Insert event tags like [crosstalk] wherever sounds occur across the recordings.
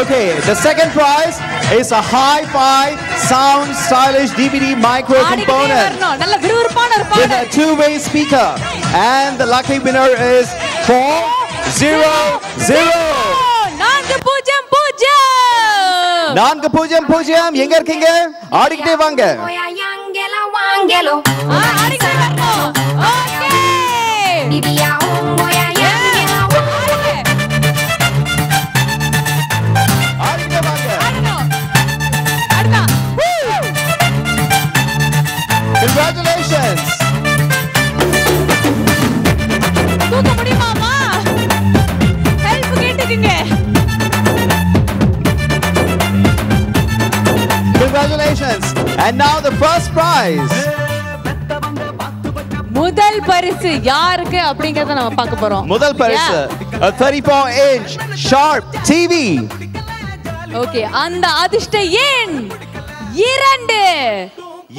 Okay, the second prize is a hi-fi sound stylish DVD micro component with a two-way speaker. And the lucky winner is four zero zero. நான்கு பூஜ்ஜியம் பூஜ்ஜியம் நான்கு பூஜ்ஜியம் பூஜ்ஜியம் எங்க இருக்கீங்க ஆடிக்கிட்டே வாங்க Congratulations. தூக்க முடியுமாமா ஹெல்ப் கேட்டுக்குங்க Congratulations. And now the first prize. முதல் பரிசு யாருக்கு அப்படிங்கறத நம்ம பார்க்க போறோம் முதல் பரிசு a 34 inch sharp TV. Okay அந்த அதிர்ஷ்ட எண் இரண்டு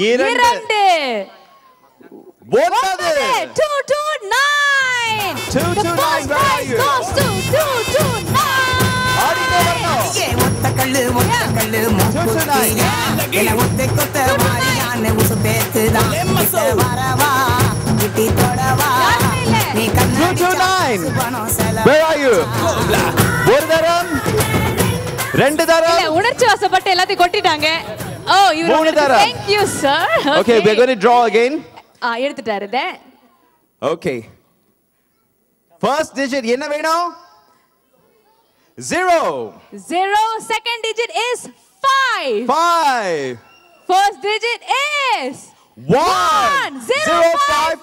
இரண்டு. ஒன்பது. Two two nine Two two nine, where are you? Two two two nine ஆடிக்கிட்டே வரணும். ஏ ஒத்த கல்லு ஒத்த கல்லு மூக்குத்தியா என ஒத்தை கொத்த மாறியான்னு உசு பேத்துதான் கிட்ட வரவா கிட்டி தொடவா. நீ are you? ஒரு தரம் ரெண்டு தரம். உணர்ச்சி வசப்பட்டு எல்லாத்தையும் கொட்டிட்டாங்க. ஓ இவர் மூணு தரம். Thank you sir Okay, we're going to draw again. ஆ எடுத்துட்டாரு இத Okay. First digit என்ன வேணும்? Zero. Zero second digit is five Five. First digit is One. Zero, Zero five,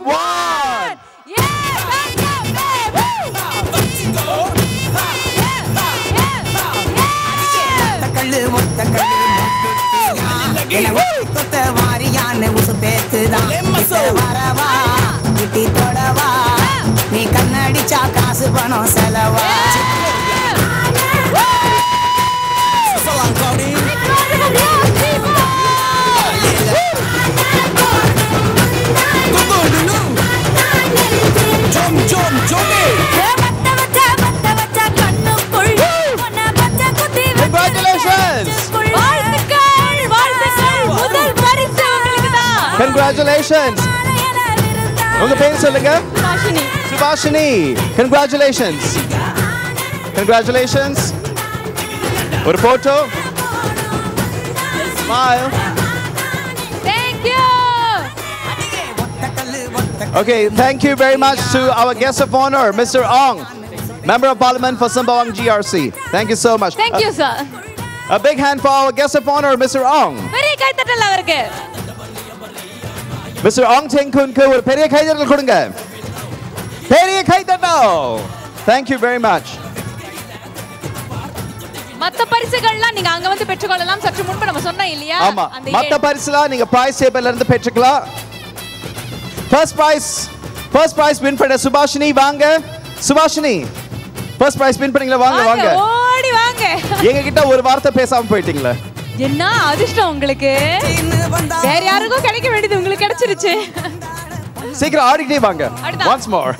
கிட்ட வரவா கிட்டி தொடவா. நீ கண்ணடிச்சா காசு பணம் செலவா. Congratulations. உங்க பேர் சொல்லுங்க ராஷினி. சுபாஷினி Congratulations. Congratulations. ஒரு போட்டோ Smile. Thank you. ஒத்த கல்லு ஒத்த Okay, thank you very much to our guest of honor, Mr. Ong, Member of Parliament for Sembawang GRC. Thank you so much. Thank you, sir. A, a big hand for our guest of honor, Mr. Ong. Mr. Ong Teng Kunku ஒரு பெரிய கைதட்டல் கொடுங்க பெரிய கைதட்டல் Thank you very much. மத்த பரிசுகள்லாம் நீங்க அங்க வந்து பெற்றுக்கொள்ளலாம் சற்று முன்பு நம்ம சொன்னோம் இல்லையா ஆமா மத்த. பரிசுலாம் நீங்க பிரைஸ் டேபிள்ல இருந்து பெற்றுக்கலாம் first prize first prize win பண்ண சுபாஷினி வாங்க சுபாஷினி ஃபர்ஸ்ட் பிரைஸ் வின் பண்ணீங்களா வாங்க வாங்க ஓடி வாங்க எங்க கிட்ட ஒரு வார்த்தை பேசாம போயிட்டீங்களே என்ன அதிர்ஷ்டம் உங்களுக்கு? வேற யாருக்கும் கிடைக்க வேண்டியது உங்களுக்கு கிடைச்சிருச்சு. சீக்கிரம் ஆடிக்கிட்டே வாங்க. ஒன்ஸ் மோர்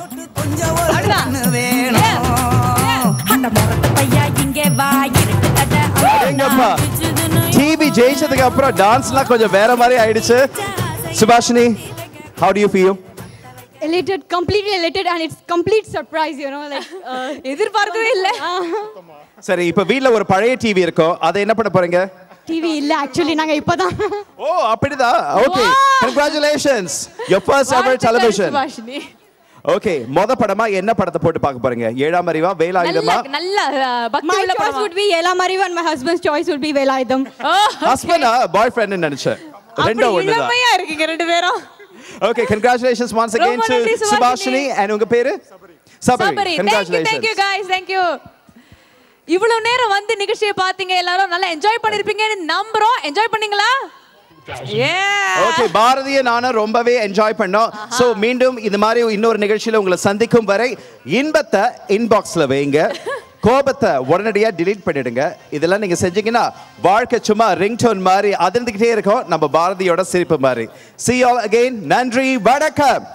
எங்கப்பா? டிவி ஜெயிச்சதுக்கு அப்புறம் டான்ஸ்லாம் கொஞ்சம் வேற மாதிரி ஆயிடுச்சு. Subhashini do you feel? Elated completely elated and it's complete surprise you know like uh, எதிர்பார்க்கவே இல்ல. சரி இப்ப வீட்ல ஒரு பழைய டிவி இருக்கும் அதை என்ன பண்ண போறீங்க? Tv இல்ல actually நாங்க இப்பதான். ஓ அப்படிதான் ஓகே first ever வாழ்த்துக்கள், television. சுபாஷினி. ஓகே மொத படமா என்ன படத்தை போட்டு பார்க்க போறீங்க? ஏழாம் அறிவா வேலாயுதமா நல்ல பக்தி உள்ள படமா? would be Yela Mariva and my husband's choice would be Velaidam ஓ, ஹஸ்பண்டா பாய் ஃப்ரெண்ட் நினைச்சேன். ரெண்டும் ஒண்ணுதான். இளமையா இருக்கீங்க ரெண்டு பேரும். Okay congratulations once again to Subhashini. and உங்க பேரு? Sabari. Sabari. Thank you thank you congratulations. Guys thank you இவ்வளவு நேரம் வந்து நிகழ்ச்சியை பாத்தீங்க எல்லாரும் நல்லா என்ஜாய் பண்ணிருப்பீங்கன்னு நம்புறோம். என்ஜாய் பண்ணீங்களா? ஓகே பாரதிய நானும் ரொம்பவே என்ஜாய் பண்ணோம். சோ மீண்டும் இது மாதிரி இன்னொரு நிகழ்ச்சியில உங்களை சந்திக்கும் வரை இன்பத்தை இன்பாக்ஸ்ல வைங்க. [laughs] கோபத்தை உடனடியா delete பண்ணிடுங்க. இதெல்லாம் நீங்க செஞ்சீங்கன்னா வாழ்க்கை சும்மா ரிங்டோன் மாதிரி அதிர்ந்துகிட்டே இருக்கும். நம்ம பாரதியோட சிரிப்பு மாதிரி. You all again. நன்றி வணக்கம்.